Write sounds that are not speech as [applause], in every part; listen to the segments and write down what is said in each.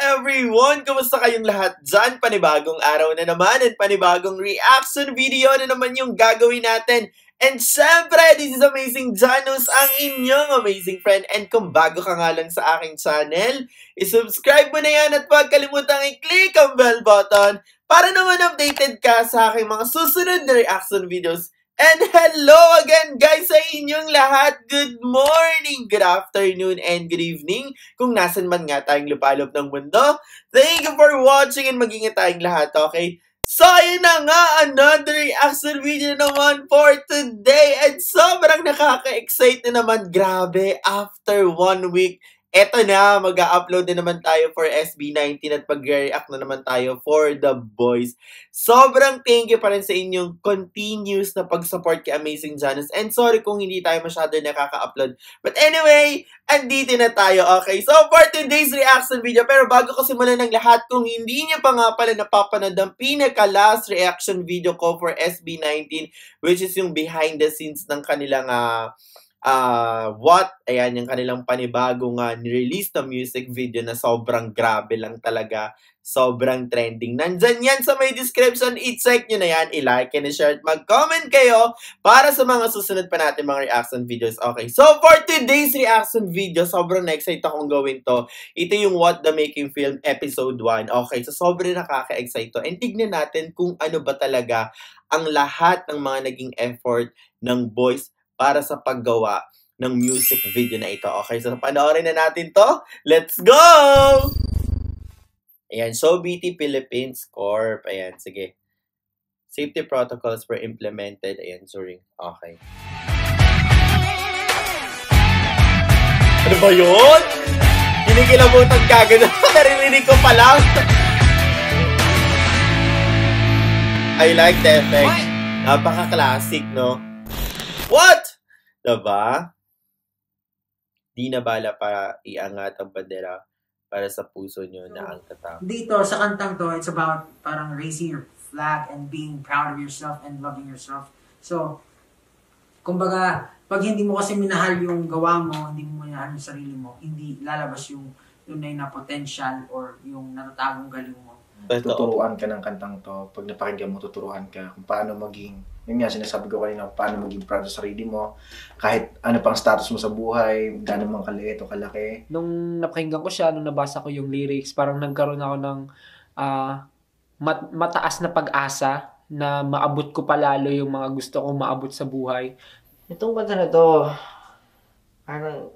Everyone! Kumusta kayong lahat dyan? Panibagong araw na naman at panibagong reaction video na naman yung gagawin natin. And syempre, this is Amazing Janus, ang inyong amazing friend. And kung bago ka nga lang sa aking channel, isubscribe mo na yan at huwag kalimutang i-click ang bell button para naman updated ka sa aking mga susunod na reaction videos And hello again guys sa inyong lahat. Good morning, good afternoon, and good evening. Kung nasan man nga tayong lupalop ng mundo. Thank you for watching and mag-ingat tayong lahat, okay? So, ayun na nga, another reaction video naman for today. And sobrang nakaka-excite na naman. Grabe, after one week, eto na, mag-upload na naman tayo for SB19 at pag-react na naman tayo for The Boys. Sobrang thank you pa rin sa inyong continuous na pag-support kay Amazing Janus. And sorry kung hindi tayo masyado nakaka-upload. But anyway, andito na tayo. Okay, so for today's reaction video, pero bago ko simulan ng lahat, kung hindi niyo pa nga pala napapanood ang pinaka-last reaction video ko for SB19, which is yung behind the scenes ng kanilang uh, uh, What, ayan, yung kanilang panibagong uh, release na music video na sobrang grabe lang talaga. Sobrang trending. Nandyan yan sa may description. I-check nyo na yan. I-like and i-share at mag-comment kayo para sa mga susunod pa natin mga reaction videos. Okay, so for today's reaction video, sobrang na-excite akong gawin to. Ito yung What the Making Film Episode 1. Okay, so sobrang nakaka-excite to. And tignan natin kung ano ba talaga ang lahat ng mga naging effort ng boys para sa paggawa ng music video na ito. Okay, so panoorin na natin to. Let's go! Ayan, so BT Philippines Corp. Ayan, sige. Safety protocols were implemented. Ayan, during. Okay. Ano ba yun? Kinikilabutan ka agad. [laughs] Naririnig ko pa lang. I like the effect. Napaka-classic, no? What? Diba? Di na bala para iangat ang bandera para sa puso nyo na ang tatapos. Dito, sa kantang to, it's about parang raising your flag and being proud of yourself and loving yourself. So, kumbaga, pag hindi mo kasi minahal yung gawa mo, hindi mo minahal yung sarili mo, hindi lalabas yung tunay na potential or yung natatagong galing mo. Tuturuan ka ng kantang to. Pag napakinggan mo, tuturuan ka kung paano maging, yun nga, sinasabi ko kanina, paano maging proud sa sarili mo. Kahit ano pang status mo sa buhay, gano'n man kaliit o kalaki. Nung napakinggan ko siya, nung nabasa ko yung lyrics, parang nagkaroon ako ng ah, mat- mataas na pag-asa na maabot ko palalo yung mga gusto kong maabot sa buhay. Itong kanta na to, parang,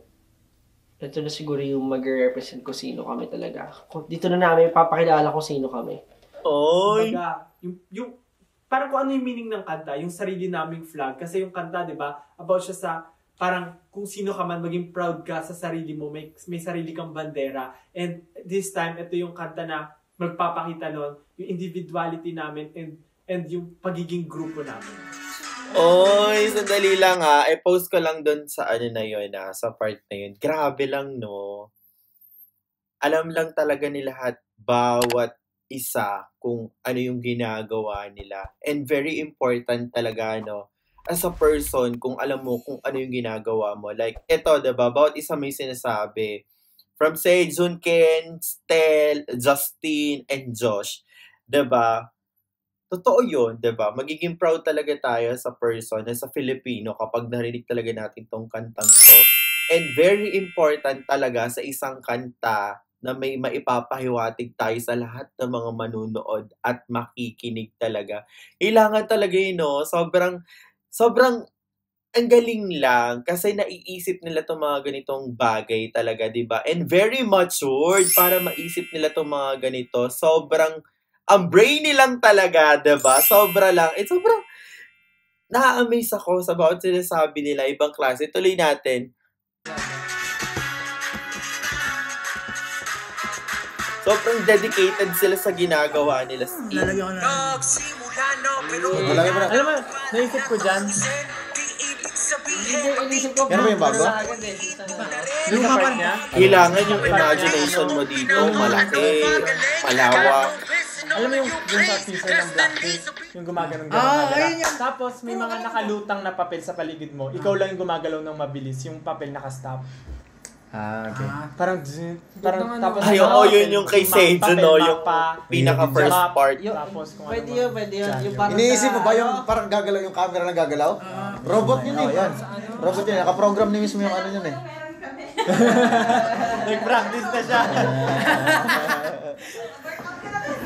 ito na siguro yung mag-represent ko sino kami talaga. Kung- Dito na namin papakilala ko sino kami. Oy! Kumbaga, yung, yung, parang kung ano yung meaning ng kanta, yung sarili naming flag. Kasi yung kanta, di ba, about siya sa, parang kung sino ka man, maging proud ka sa sarili mo, may, may sarili kang bandera. And this time, ito yung kanta na magpapakita nun, yung individuality namin and, and yung pagiging grupo namin. Oy, sandali lang ha. I-post ko lang doon sa ano na yun ha, sa part na yun. Grabe lang no. Alam lang talaga ni lahat bawat isa kung ano yung ginagawa nila. And very important talaga no, as a person, kung alam mo kung ano yung ginagawa mo. Like, ito, diba, bawat isa may sinasabi. From say, Junken, Stel, Justin, and Josh. Diba? Totoo yun, 'di ba? Magiging proud talaga tayo sa person sa Filipino kapag narinig talaga natin tong kantang to. And very important talaga sa isang kanta na may maipapahiwatig tayo sa lahat ng mga manunood at makikinig talaga. Kailangan talaga yun, no? Sobrang, sobrang ang galing lang kasi naiisip nila itong mga ganitong bagay talaga, di ba? And very matured para maisip nila itong mga ganito. Sobrang ang brainy lang talaga, 'di ba? Sobra lang. Eh, sobrang na-amaze ako sa bawat sinasabi nila, ibang klase. Tuloy natin. Sobrang dedicated sila sa ginagawa nila. Steve. Lalagyan ko na. Malaki mo na. Alam mo, naisip ko dyan, ko. Yan ba yung bago? yung sa part niya, Kailangan yung imagination mo dito, malaki, malawak. Alam mo yung, yung sa teaser ng Blackpink, yung gumaganong Ah, gano'n ayun yan. Tapos may mga nakalutang na papel sa paligid mo. Ikaw lang yung gumagalaw ng mabilis, yung papel nakastop. Ah, okay. Ah, Parang, zzz, parang tapos Ay, ano, oo, yun yung kay Seijo, no? Yung mapa, pinaka first part. Yung- Tapos kung pwede ano yun, pwede yun. Yung yun. parang Iniisip mo ba yung parang gagalaw yung camera na gagalaw? Robot yun eh. Robot yun. Nakaprogram ni mismo yung ano yun eh. [laughs] Nag-practice na siya. [laughs]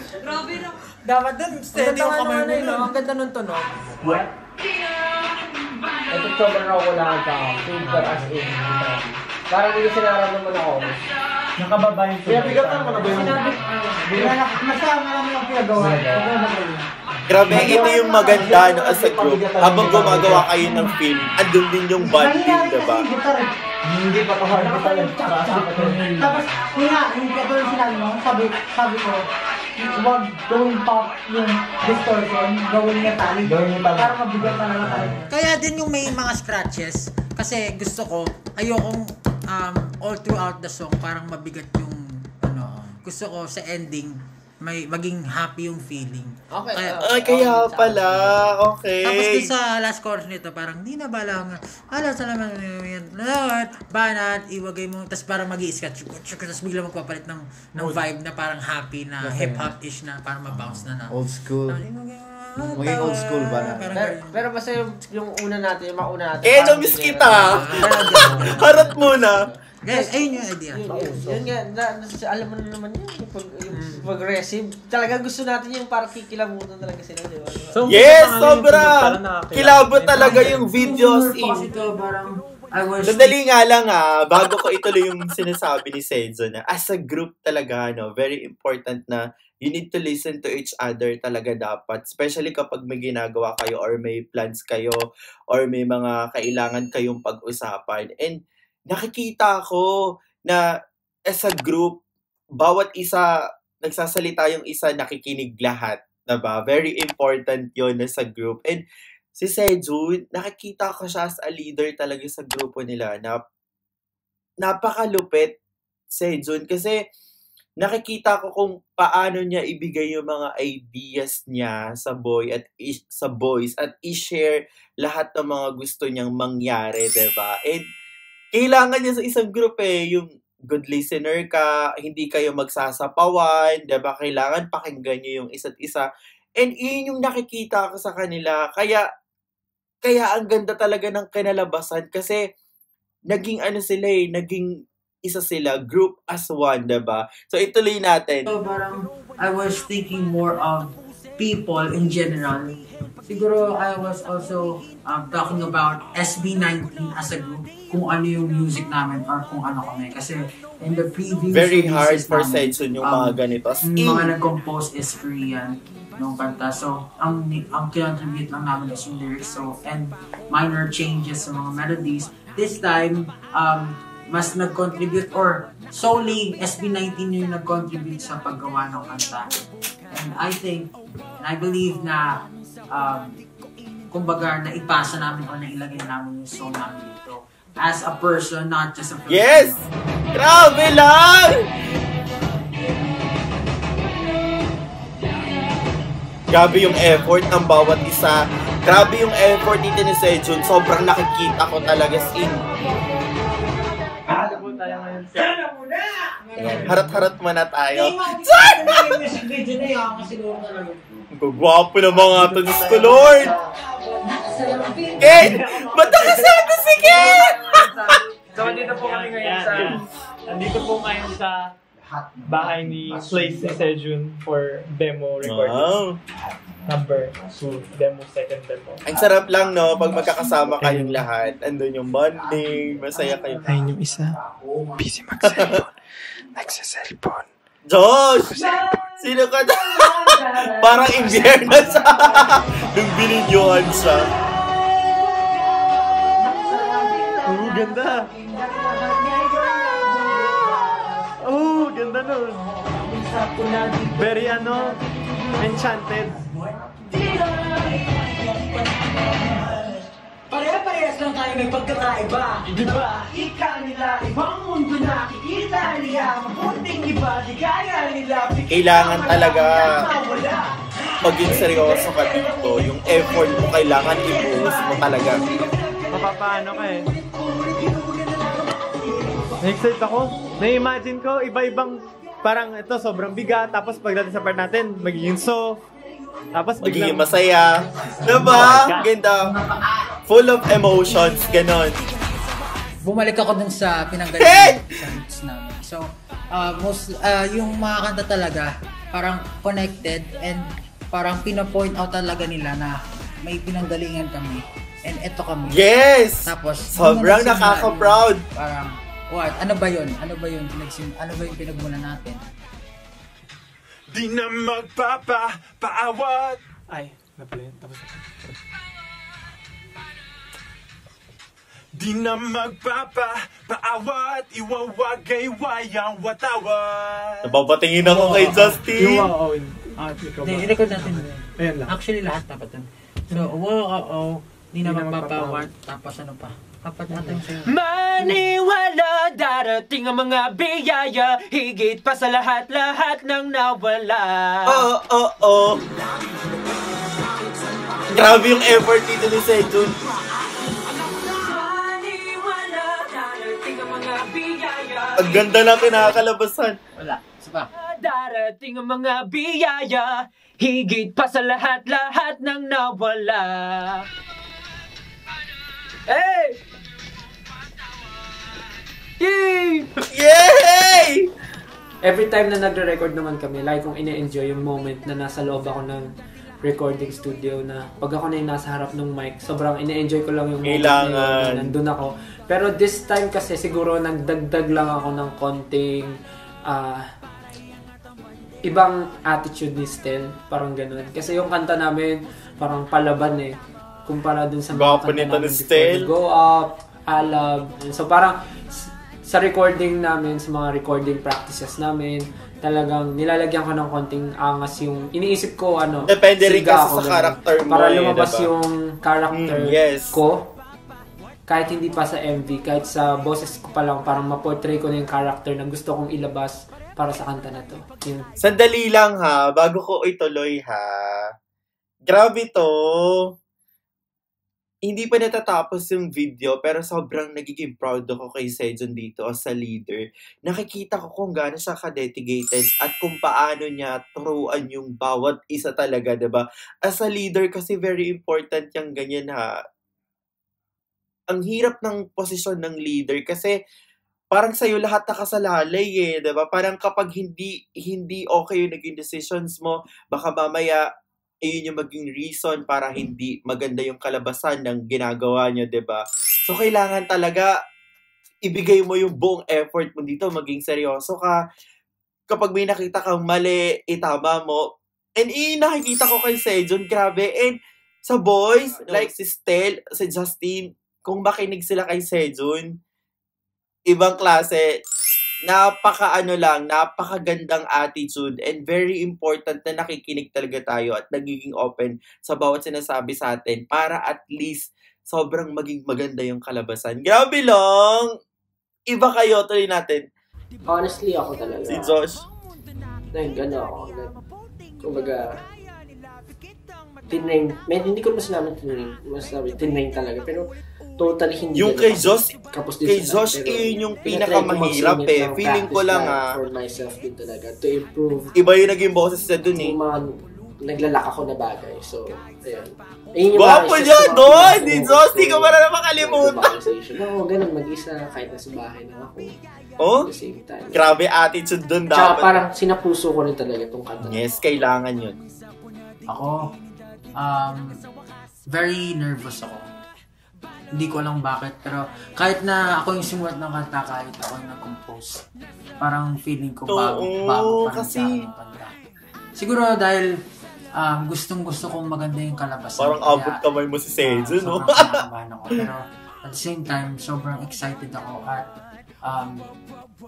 Grabe na. Dapat dun, steady yung kamay naman mo eh, no? nun. Ang ganda nung tunog. Ito sobrang ako lang ka. Super as in. Parang hindi sinaramdaman ako. Nakababa yung Kaya bigatan mo na ba yung... Masama naman ang pinagawa. Grabe, ito yung maganda no, as a group. Habang gumagawa kayo ng film, andun din yung bonding, diba? Hindi pa kahard ko tayo. Tapos, yun nga, yung sinabi mo, sabi, sabi ko, huwag gawin pop yung distortion, gawin niya tali. Gawin niya tali. Para mabigat na lang tayo. Kaya din yung may mga scratches. Kasi gusto ko, ayokong um, all throughout the song, parang mabigat yung, ano, gusto ko sa ending, may maging happy yung feeling. Okay. Kaya- ah, Ay, kaya okay, pala. Tapos Okay. dun sa last chorus nito, parang di na ba lang, ala salamat yan, Lord, banat, iwagay mo, tapos parang mag i sketch tapos bigla magpapalit ng, ng vibe na parang happy na hip-hop-ish na, parang mabounce na na. Old school. Mo, Maging old school ba na? Pero, pero basta yung, yung una natin, yung mauna natin. Eh, namiss hindi- kita. [laughs] Harap muna. Guys, ayun yung idea. Yun, yun, yun nga, na, na, alam mo na naman yun, yung, pag, yung pag-receive. Talaga gusto natin yung parang kikilabutan talaga sila, di ba? So, Yes, sobra! yung parang nakakilala. Kilabo talaga yung videos in. ito, parang, I was... Sandali nga lang ha, bago ko ituloy yung sinasabi ni Sedzo na as a group talaga, no, very important na you need to listen to each other talaga dapat. Especially kapag may ginagawa kayo or may plans kayo or may mga kailangan kayong pag-usapan. And nakikita ko na as a group, bawat isa, nagsasalita yung isa, nakikinig lahat. Diba? Very important yon as a group. And si Seju, nakikita ko siya as a leader talaga sa grupo nila na napakalupit Sejun kasi nakikita ko kung paano niya ibigay yung mga ideas niya sa boy at sa boys at i-share lahat ng mga gusto niyang mangyari, 'di ba? And kailangan niya sa isang group eh yung good listener ka, hindi kayo magsasapawan, 'di ba? Kailangan pakinggan niyo yung isa't isa. And yun yung nakikita ko sa kanila. Kaya kaya ang ganda talaga ng kinalabasan kasi naging ano sila eh, naging isa sila, group as one, 'di ba? So ituloy natin. So, parang, I was thinking more of people in general. Siguro, I was also um, talking about SB19 as a group, kung ano yung music namin or kung ano kami. Kasi, in the previous Very hard Sejun yung um, mga ganito. As yung mga nag-compose is Korean nung kanta. So, ang ang contribute lang namin is yung lyrics. So, and minor changes sa mga melodies. This time, um, mas nag-contribute or solely SB19 yung nag-contribute sa paggawa ng kanta. And I think, and I believe na um, kumbaga naipasa namin o nailagay namin yung song namin dito as a person, not just a Filipino. yes! Grabe lang! Grabe yung effort ng bawat isa. Grabe yung effort dito ni Sejun. Sobrang nakikita ko talaga in. Ayan, Harat-harat muna tayo. Yung music video na yun, kasi siguro talaga. Ang gagwapo ng mga to, Diyos ko, Lord! Ken! Ba't nakasama si Ken? [laughs] So, andito po kami ngayon sa... Andito po ngayon sa bahay ni Place ni Sejun for demo recording. Wow. Number 2, demo, second demo. Ang sarap lang, no? Pag magkakasama kayong lahat. Andun yung bonding, masaya kayo. Ayun yung isa. Busy mag-cellphone. Nagsa-cellphone. Josh! Sino ka na? [laughs] Parang imbierno sa... [laughs] Nung bininyohan siya. Oh, ganda. Oh, ganda nun. Very ano, enchanted. Pareha-parehas lang tayo ay may pagkakaiba Di ba? Ika nila, ibang mundo na Kikita niya, mabuting iba Di kaya nila, Kailangan talaga maging seryoso ka dito. Yung effort mo kailangan i-boost mo talaga. Mapapaano ka eh. Na-excite ako. Na-imagine ko, iba-ibang, parang ito, sobrang bigat. Tapos pagdating sa part natin, magiging soft. Tapos Magiging biglang, masaya. Diba? Ganda. Full of emotions. Ganon. bumalik ako dun sa Hey! pinanggalingan sa roots namin. So, uh, most, uh, yung mga kanta talaga, parang connected and parang pinapoint out talaga nila na may pinanggalingan kami. And eto kami. Yes! Tapos, Sobrang nakaka-proud. yun, Parang, what? Ano ba yun? Ano ba yun? Pinagsim, ano ba yung pinagmula natin? Di na magpapa, paawat. Ay, na-play. Tapos Di na magpapa, paawat, iwawagay wayang watawat. Nababatingin ako kay Justin. Yung wow, oh, ah, ikaw ba? Hindi, i-record natin. Ayan lang. Actually, lahat dapat yun. So, wow, oh, oh, di na magpapawat. Tapos ano pa? Dapat natin sa'yo. Maniwala, darating ang mga biyaya Higit pa sa lahat-lahat ng nawala Oo, oo, oo. Grabe yung effort dito ni Sejun. Ang ganda ng kinakalabasan. Wala. Isa pa. Darating ang mga biyaya Higit pa sa lahat-lahat ng nawala Hey! Yay! Yay! Every time na nagre-record naman kami, like kong ine-enjoy yung moment na nasa loob ako ng recording studio na pag ako na yung nasa harap ng mic, sobrang ine-enjoy ko lang yung moment Kailangan. na yun, na nandun ako. Pero this time kasi siguro nagdagdag lang ako ng konting ah, ibang attitude ni Stel, parang ganun. Kasi yung kanta namin, parang palaban eh. Kumpara dun sa mga kanta namin ni. Stel. Go Up, Alab. So parang sa recording namin, sa mga recording practices namin, talagang nilalagyan ko ng konting angas yung iniisip ko ano. Depende rin kasi ako, sa character mo Para eh, lumabas diba? yung character Mm, yes. ko kahit hindi pa sa MV, kahit sa boses ko pa lang, parang ma-portray ko na yung character na gusto kong ilabas para sa kanta na to. Yun. Sandali lang ha, bago ko ituloy ha. Grabe to. Hindi pa natatapos yung video pero sobrang nagiging proud ako kay Sejun dito as a leader. Nakikita ko kung gaano siya ka-dedicated at kung paano niya turuan yung bawat isa talaga, ba? As a leader kasi very important yung ganyan ha. Ang hirap ng posisyon ng leader kasi parang sa'yo lahat nakasalalay eh, ba? Parang kapag hindi hindi okay yung naging decisions mo, baka mamaya ayun yung maging reason para hindi maganda yung kalabasan ng ginagawa niyo, 'di ba? So kailangan talaga ibigay mo yung buong effort mo dito, maging seryoso ka. Kapag may nakita kang mali, itama mo. And eh, nakikita ko kay Sejun, grabe. And sa boys, like si Stel, si Justin, kung makinig sila kay Sejun, ibang klase, napaka ano lang, napakagandang attitude and very important na nakikinig talaga tayo at nagiging open sa bawat sinasabi sa atin para at least sobrang maging maganda yung kalabasan. Grabe lang! Iba kayo, tuloy natin. Honestly, ako talaga. Si Josh. Nag, ano ako, kumbaga, tinrain, med, hindi ko masabi tinrain, masabi tinrain talaga, pero totally hindi Yung kay. Josh, Kapos din kay sa Josh, iyon yung pinakamahirap eh. ng Feeling ko lang ah, For myself din talaga, to improve iba yung naging boses niya dun eh. yung mga naglalak ako na bagay. So, ayun. Ayun yung Gwapo sa no? Ni Josh, di ko pa na makalimutan. Oo, ganun, mag-isa, kahit nasa bahay na ako. Oh, At the same time. grabe attitude dun Tsaka dapat. parang sinapuso ko rin talaga itong kanta. Yes, kailangan yun. Ako, um, very nervous ako. Hindi ko alam bakit, pero kahit na ako yung sumulat ng kanta, kahit ako yung nag-compose, parang feeling ko bago, Oo, bago pa rin kasi- sa kanta. Siguro dahil um, gustong gusto kong maganda yung kalabasan. Parang kaya, abot kamay mo si Sejun, no? sobrang ako. Pero at the same time, sobrang excited ako at um,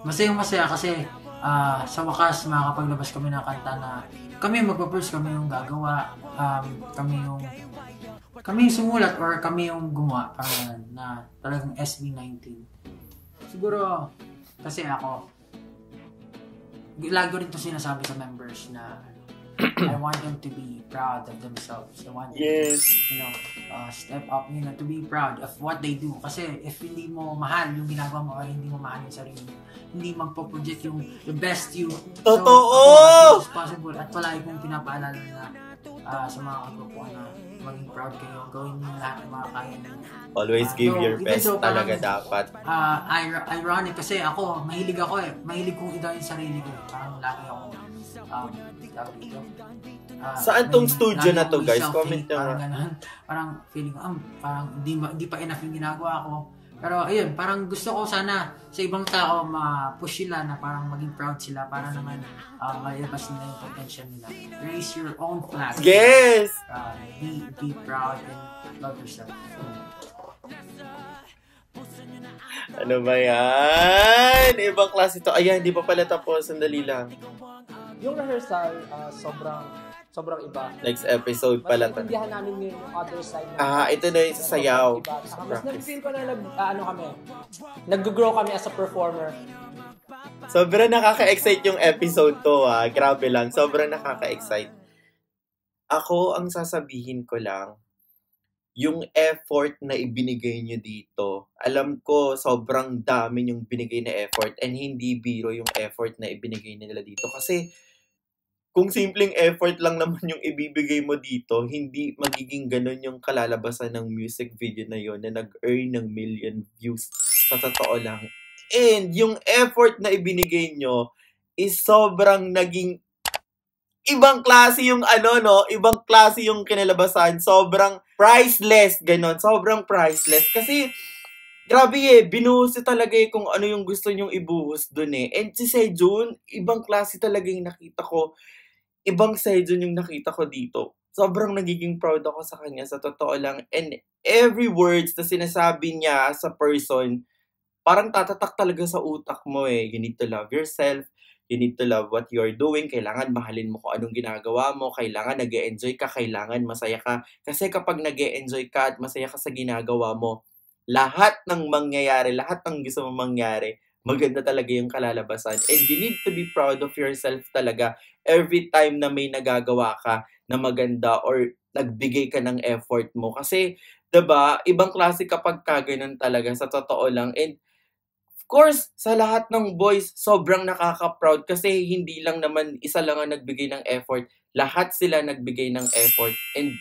masayang masaya kasi ah, sa wakas makakapaglabas kami ng kanta na kami magpa-first, kami yung gagawa, um, kami yung kami yung sumulat or kami yung gumawa ganun, na talagang SB19. Siguro, kasi ako, lagi ko rin to sinasabi sa members na ano, I want them to be proud of themselves. I want them Yes. to, you know, uh, step up, you know, to be proud of what they do. Kasi if hindi mo mahal yung ginagawa mo or hindi mo mahal yung sarili mo, hindi magpo-project yung the best you. Totoo! So, as possible. At palagi kong pinapaalala na ah, sa mga kagrupo na maging proud kayo. Gawin niyo lahat ng mga kaya. Always give your even best parang- talaga dapat. Ah, ir- ironic kasi ako, mahilig ako eh. Mahilig kong idaw yung sarili ko. Parang laki ako, um. Ah, Saan tong may- studio lagi na to, guys? Comment nyo Parang ganun. [laughs] Parang feeling ko, um, parang hindi, hindi pa enough yung ginagawa ko. Pero ayun, parang gusto ko sana sa ibang tao ma-push sila na parang maging proud sila para naman uh, malabas nila yung potential nila. Raise your own flag. Yes! Uh, be, be proud and love yourself. Ano ba yan? Ibang klase to. Ayan, di pa pala tapos. Sandali lang. Yung rehearsal, ah, sobrang sobrang iba. Next episode pala Mas naintindihan namin yung other side. ng- Ah, ito na yung sa sayaw. Iba. Sa Saka mas nag-feel ko na nag, ah, ano kami, nag-grow kami as a performer. Sobrang nakaka-excite yung episode to ah. Grabe lang. Sobrang nakaka-excite. Ako, ang sasabihin ko lang, yung effort na ibinigay nyo dito, alam ko sobrang dami yung binigay na effort and hindi biro yung effort na ibinigay nila dito. Kasi kung simpleng effort lang naman yung ibibigay mo dito, hindi magiging ganun yung kalalabasan ng music video na yon na nag-earn ng million views. Sa totoo lang. And yung effort na ibinigay nyo is sobrang naging ibang klase yung ano, no? Ibang klase yung kinalabasan. Sobrang priceless, ganon. Sobrang priceless. Kasi, grabe eh, binuhos talaga eh kung ano yung gusto nyong ibuhos dun eh. And si Sejun, ibang klase talaga yung nakita ko. Ibang Sejun yung nakita ko dito. Sobrang nagiging proud ako sa kanya, sa totoo lang. And every words na sinasabi niya sa person, parang tatatak talaga sa utak mo eh. You need to love yourself. You need to love what you're doing. Kailangan mahalin mo kung anong ginagawa mo. Kailangan nag enjoy ka. Kailangan masaya ka. Kasi kapag nag enjoy ka at masaya ka sa ginagawa mo, lahat ng mangyayari, lahat ng gusto mo mangyari, maganda talaga yung kalalabasan. And you need to be proud of yourself talaga every time na may nagagawa ka na maganda or nagbigay ka ng effort mo. Kasi, ba ibang klase kapag kaganon talaga sa totoo lang. And Of course, sa lahat ng boys, sobrang nakaka-proud kasi hindi lang naman isa lang ang nagbigay ng effort. Lahat sila nagbigay ng effort. And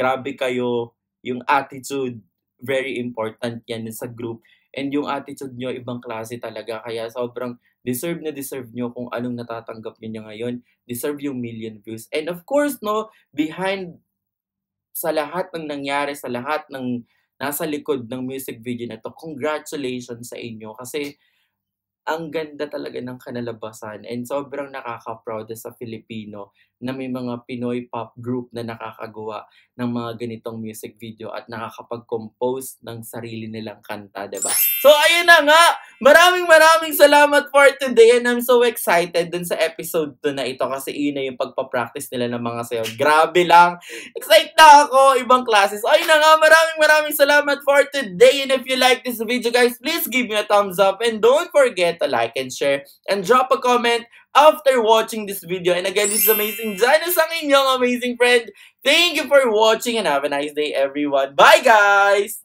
grabe kayo, yung attitude, very important yan sa group. And yung attitude nyo, ibang klase talaga. Kaya sobrang deserve na deserve nyo kung anong natatanggap nyo ngayon. Deserve yung million views. And of course, no, behind sa lahat ng nangyari, sa lahat ng nasa likod ng music video na to, congratulations sa inyo kasi ang ganda talaga ng kanalabasan and sobrang nakaka-proud sa Filipino na may mga Pinoy pop group na nakakagawa ng mga ganitong music video at nakakapag-compose ng sarili nilang kanta, ba? So ayun na nga, maraming maraming salamat for today and I'm so excited dun sa episode 2 na ito kasi yun na yung pagpa-practice nila ng mga sayaw. Grabe lang. Excited na ako, ibang classes. Ayun na nga, maraming maraming salamat for today and if you like this video guys, please give me a thumbs up and don't forget to like and share and drop a comment after watching this video. And again, this is Amazing Janus, ang inyong amazing friend. Thank you for watching and have a nice day everyone. Bye guys!